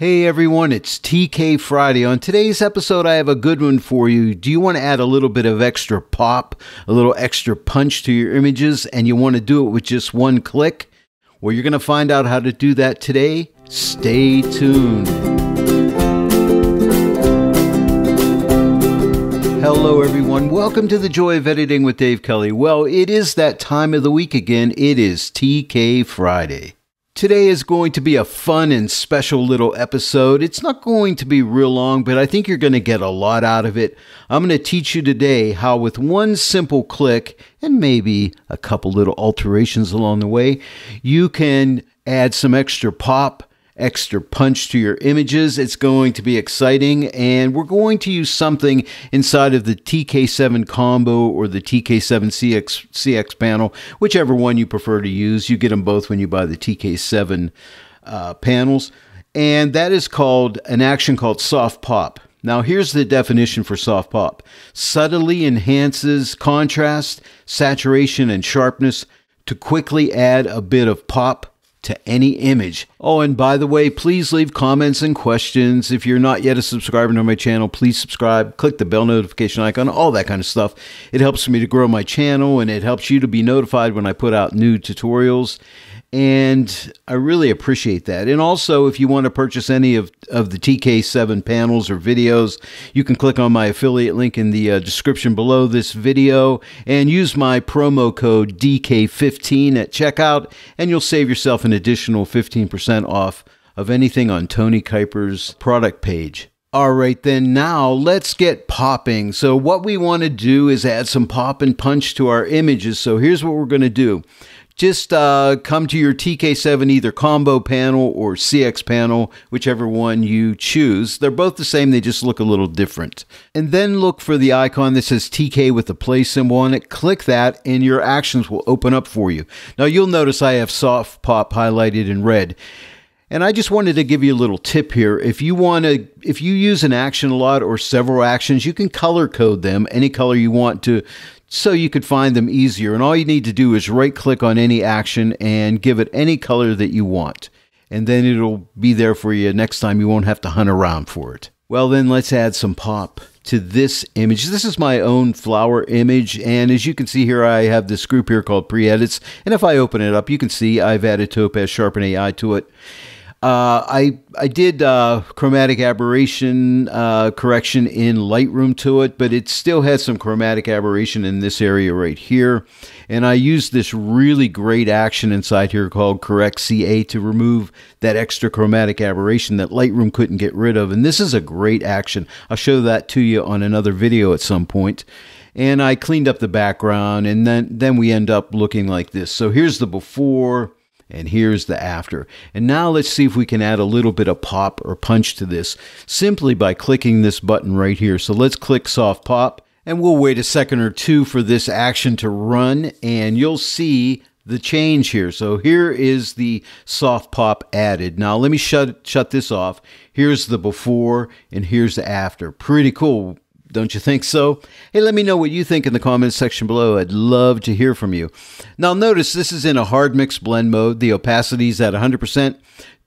Hey everyone, it's TK Friday. On today's episode, I have a good one for you. Do you want to add a little bit of extra pop, a little extra punch to your images, and you want to do it with just one click? Well, you're going to find out how to do that today. Stay tuned. Hello, everyone. Welcome to the Joy of Editing with Dave Kelly. Well, it is that time of the week again. It is TK Friday. Today is going to be a fun and special little episode. It's not going to be real long, but I think you're going to get a lot out of it. I'm going to teach you today how, with one simple click and maybe a couple little alterations along the way, you can add some extra pop extra punch to your images. It's going to be exciting, and we're going to use something inside of the TK7 combo or the TK7 CX, CX panel, whichever one you prefer to use. You get them both when you buy the TK7 uh, panels, and that is called an action called soft pop. Now, here's the definition for soft pop subtly enhances contrast, saturation, and sharpness to quickly add a bit of pop to any image. Oh, and by the way, please leave comments and questions. If you're not yet a subscriber to my channel, please subscribe, click the bell notification icon, all that kind of stuff. It helps me to grow my channel and it helps you to be notified when I put out new tutorials. And I really appreciate that. And also, if you want to purchase any of, of the TK7 panels or videos, you can click on my affiliate link in the uh, description below this video and use my promo code DK15 at checkout, and you'll save yourself an additional 15% off of anything on Tony Kuyper's product page. All right, then now let's get popping. So, what we want to do is add some pop and punch to our images. So, here's what we're going to do just uh, come to your TK7 either combo panel or CX panel, whichever one you choose. They're both the same, they just look a little different. And then look for the icon that says TK with the play symbol on it. Click that, and your actions will open up for you. Now, you'll notice I have soft pop highlighted in red. And I just wanted to give you a little tip here. If you want to, if you use an action a lot or several actions, you can color code them any color you want to so you could find them easier. And all you need to do is right click on any action and give it any color that you want. And then it'll be there for you next time. You won't have to hunt around for it. Well, then let's add some pop to this image. This is my own flower image. And as you can see here, I have this group here called pre-edits. And if I open it up, you can see I've added Topaz Sharpen AI to it. Uh, I I did uh, chromatic aberration uh, correction in Lightroom to it, but it still has some chromatic aberration in this area right here. And I used this really great action inside here called Correct CA to remove that extra chromatic aberration that Lightroom couldn't get rid of. And this is a great action. I'll show that to you on another video at some point and I cleaned up the background and then then we end up looking like this. So here's the before and here's the after. And now let's see if we can add a little bit of pop or punch to this simply by clicking this button right here. So let's click soft pop and we'll wait a second or two for this action to run and you'll see the change here. So here is the soft pop added. Now let me shut shut this off. Here's the before and here's the after. Pretty cool. Don't you think so? Hey, let me know what you think in the comments section below. I'd love to hear from you. Now, notice this is in a hard mix blend mode. The opacity is at 100%.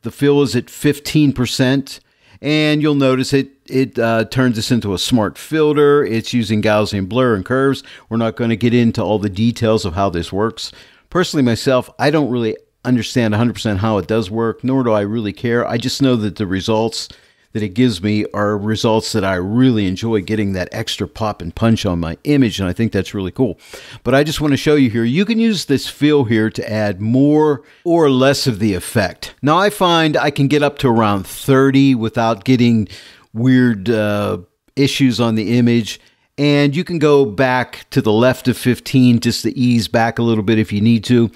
The fill is at 15%. And you'll notice it, it uh, turns this into a smart filter. It's using Gaussian blur and curves. We're not going to get into all the details of how this works. Personally, myself, I don't really understand 100% how it does work, nor do I really care. I just know that the results that it gives me are results that I really enjoy getting that extra pop and punch on my image, and I think that's really cool. But I just want to show you here, you can use this fill here to add more or less of the effect. Now I find I can get up to around 30 without getting weird uh, issues on the image and you can go back to the left of 15 just to ease back a little bit if you need to.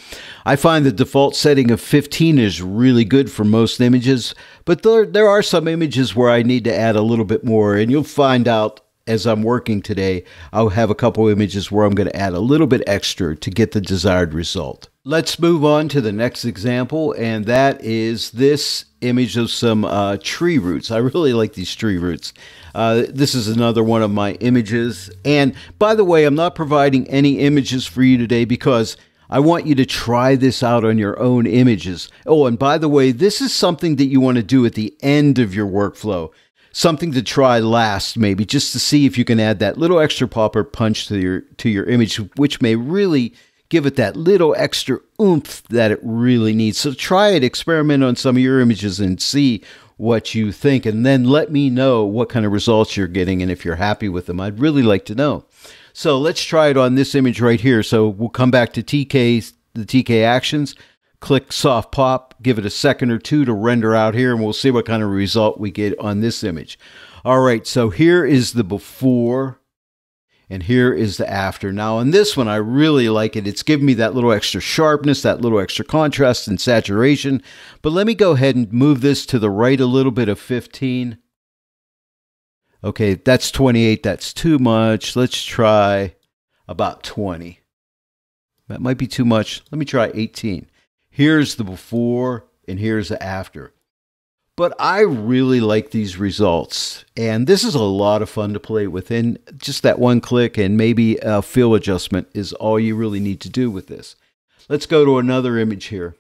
I find the default setting of 15 is really good for most images, but there, there are some images where I need to add a little bit more, and you'll find out as I'm working today, I'll have a couple images where I'm going to add a little bit extra to get the desired result. Let's move on to the next example, and that is this image of some uh, tree roots. I really like these tree roots. Uh, this is another one of my images. And by the way, I'm not providing any images for you today because I want you to try this out on your own images. Oh, and by the way, this is something that you want to do at the end of your workflow. Something to try last, maybe, just to see if you can add that little extra pop or punch to your to your image, which may really give it that little extra oomph that it really needs. So try it, experiment on some of your images and see what you think, and then let me know what kind of results you're getting and if you're happy with them. I'd really like to know. So let's try it on this image right here. So we'll come back to TK, the TK actions, click soft pop, give it a second or two to render out here, and we'll see what kind of result we get on this image. All right, so here is the before and here is the after. Now, on this one, I really like it. It's giving me that little extra sharpness, that little extra contrast and saturation. But let me go ahead and move this to the right a little bit of 15. Okay, that's 28. That's too much. Let's try about 20. That might be too much. Let me try 18. Here's the before and here's the after. But I really like these results. And this is a lot of fun to play with. And just that one click and maybe a fill adjustment is all you really need to do with this. Let's go to another image here.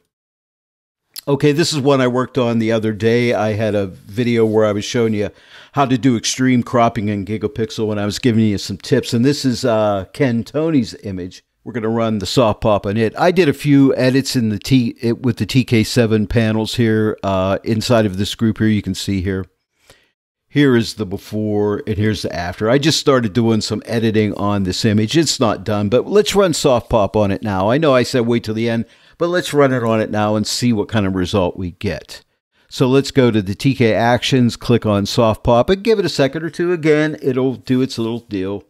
Okay, this is one I worked on the other day. I had a video where I was showing you how to do extreme cropping in Gigapixel and I was giving you some tips. And this is uh, Ken Tony's image. We're going to run the soft pop on it. I did a few edits in the T it, with the TK7 panels here uh, inside of this group here. You can see here. Here is the before and here's the after. I just started doing some editing on this image. It's not done, but let's run soft pop on it now. I know I said wait till the end, but let's run it on it now and see what kind of result we get. So let's go to the TK actions, click on soft pop and give it a second or two again. It'll do its little deal.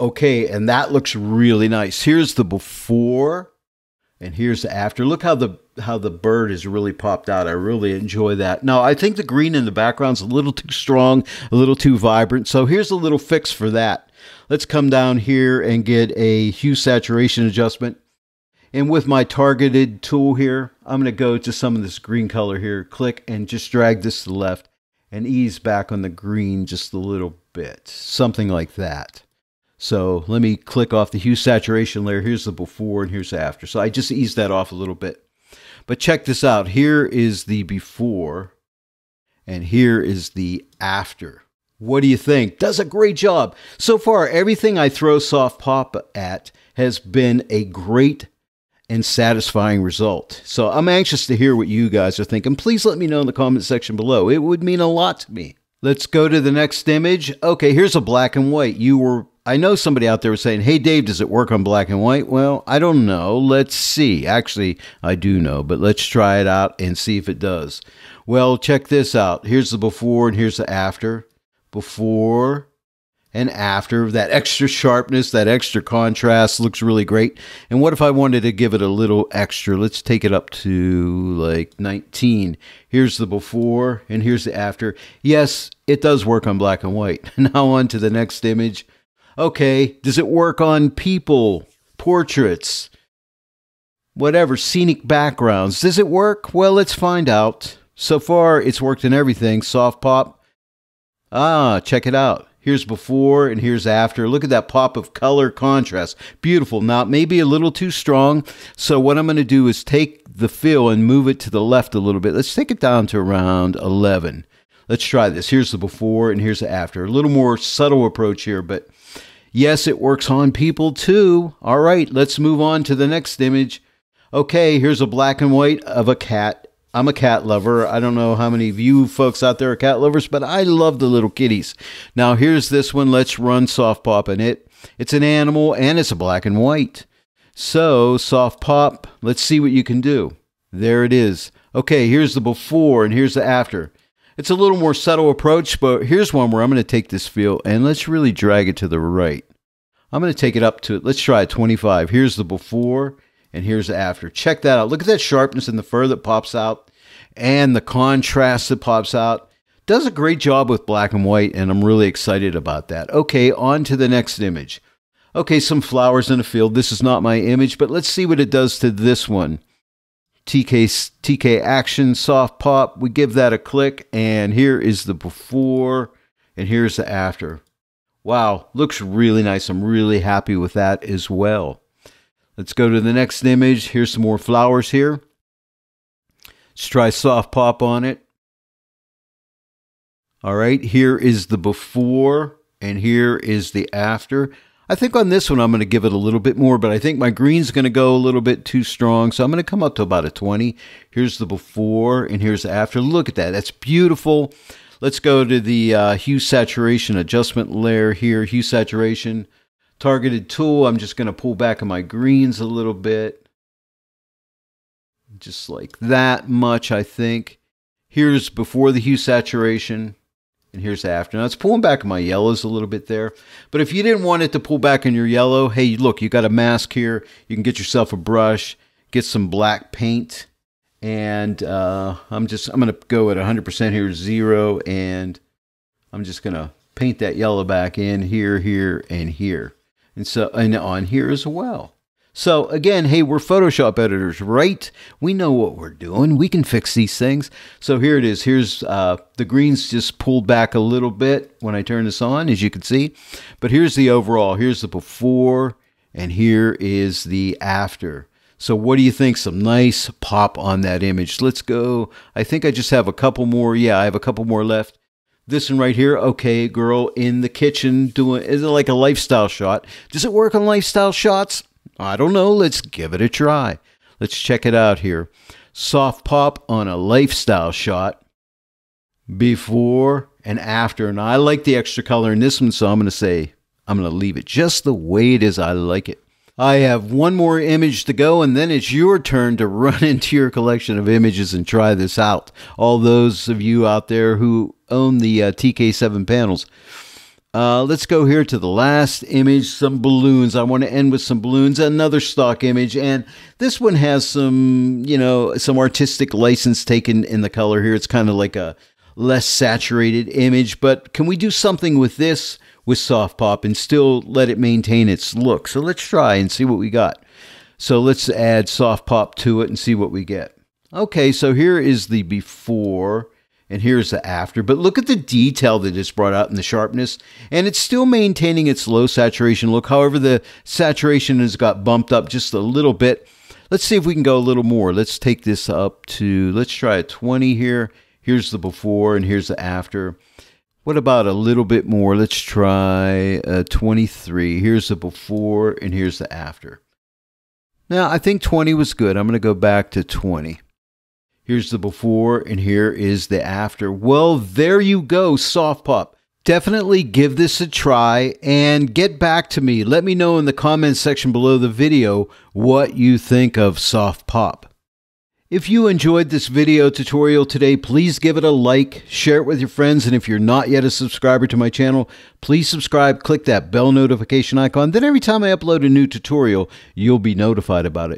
Okay, and that looks really nice. Here's the before and here's the after. Look how the how the bird has really popped out. I really enjoy that. Now, I think the green in the background's a little too strong, a little too vibrant. So here's a little fix for that. Let's come down here and get a hue saturation adjustment. And with my targeted tool here, I'm going to go to some of this green color here, click and just drag this to the left and ease back on the green just a little bit. Something like that. So let me click off the hue saturation layer. Here's the before and here's the after. So I just eased that off a little bit. But check this out. Here is the before and here is the after. What do you think? Does a great job. So far, everything I throw soft pop at has been a great and satisfying result. So I'm anxious to hear what you guys are thinking. Please let me know in the comment section below. It would mean a lot to me. Let's go to the next image. Okay, here's a black and white. You were I know somebody out there was saying, "Hey Dave, does it work on black and white?" Well, I don't know. Let's see. Actually, I do know, but let's try it out and see if it does. Well, check this out. Here's the before and here's the after. Before and after. That extra sharpness, that extra contrast looks really great. And what if I wanted to give it a little extra? Let's take it up to like 19. Here's the before and here's the after. Yes, it does work on black and white. Now on to the next image. Okay, does it work on people, portraits, whatever, scenic backgrounds? Does it work? Well, let's find out. So far, it's worked in everything. Soft pop. Ah, check it out. Here's before and here's after. Look at that pop of color contrast. Beautiful. Now, maybe a little too strong. So what I'm going to do is take the fill and move it to the left a little bit. Let's take it down to around 11. Let's try this. Here's the before and here's the after. A little more subtle approach here, but Yes, it works on people too. All right, let's move on to the next image. Okay, here's a black and white of a cat. I'm a cat lover. I don't know how many of you folks out there are cat lovers, but I love the little kitties. Now, here's this one. Let's run soft pop in it. It's an animal and it's a black and white. So, soft pop, let's see what you can do. There it is. Okay, here's the before and here's the after. It's a little more subtle approach, but here's one where I'm going to take this feel and let's really drag it to the right. I'm going to take it up to, let's try 25. Here's the before and here's the after. Check that out. Look at that sharpness in the fur that pops out and the contrast that pops out. Does a great job with black and white, and I'm really excited about that. Okay, on to the next image. Okay, some flowers in a field. This is not my image, but let's see what it does to this one. TK, TK Action Soft Pop. We give that a click, and here is the before, and here's the after. Wow, looks really nice. I'm really happy with that as well. Let's go to the next image. Here's some more flowers here. Let's try soft pop on it. All right, here is the before and here is the after. I think on this one I'm going to give it a little bit more, but I think my green's going to go a little bit too strong, so I'm going to come up to about a 20. Here's the before and here's the after. Look at that. That's beautiful. Let's go to the uh, hue saturation adjustment layer here. Hue saturation, targeted tool. I'm just going to pull back on my greens a little bit. Just like that much, I think. Here's before the hue saturation. And here's after. Now it's pulling back my yellows a little bit there. But if you didn't want it to pull back on your yellow, hey, look, you got a mask here. You can get yourself a brush, get some black paint, and uh, I'm just I'm gonna go at 100% here, zero, and I'm just gonna paint that yellow back in here, here, and here, and so and on here as well. So again, hey, we're Photoshop editors, right? We know what we're doing. We can fix these things. So here it is. Here's uh, the greens just pulled back a little bit when I turn this on, as you can see. But here's the overall. Here's the before, and here is the after. So what do you think? Some nice pop on that image. Let's go. I think I just have a couple more. Yeah, I have a couple more left. This one right here, okay, girl in the kitchen doing, is it like a lifestyle shot? Does it work on lifestyle shots? I don't know. Let's give it a try. Let's check it out here. Soft pop on a lifestyle shot before and after. And I like the extra color in this one, so I'm going to say I'm going to leave it just the way it is. I like it. I have one more image to go, and then it's your turn to run into your collection of images and try this out. All those of you out there who own the uh, TK7 panels. Uh, let's go here to the last image, some balloons. I want to end with some balloons, another stock image. And this one has some, you know, some artistic license taken in the color here. It's kind of like a less saturated image, but can we do something with this? with soft pop and still let it maintain its look. So let's try and see what we got. So let's add soft pop to it and see what we get. Okay, so here is the before and here's the after. But look at the detail that it's brought out in the sharpness, and it's still maintaining its low saturation look. However, the saturation has got bumped up just a little bit. Let's see if we can go a little more. Let's take this up to, let's try a 20 here. Here's the before and here's the after. What about a little bit more? Let's try a 23. Here's the before and here's the after. Now, I think 20 was good. I'm going to go back to 20. Here's the before and here is the after. Well, there you go, soft pop. Definitely give this a try and get back to me. Let me know in the comments section below the video what you think of soft pop. If you enjoyed this video tutorial today, please give it a like, share it with your friends, and if you're not yet a subscriber to my channel, please subscribe, click that bell notification icon. Then every time I upload a new tutorial, you'll be notified about it.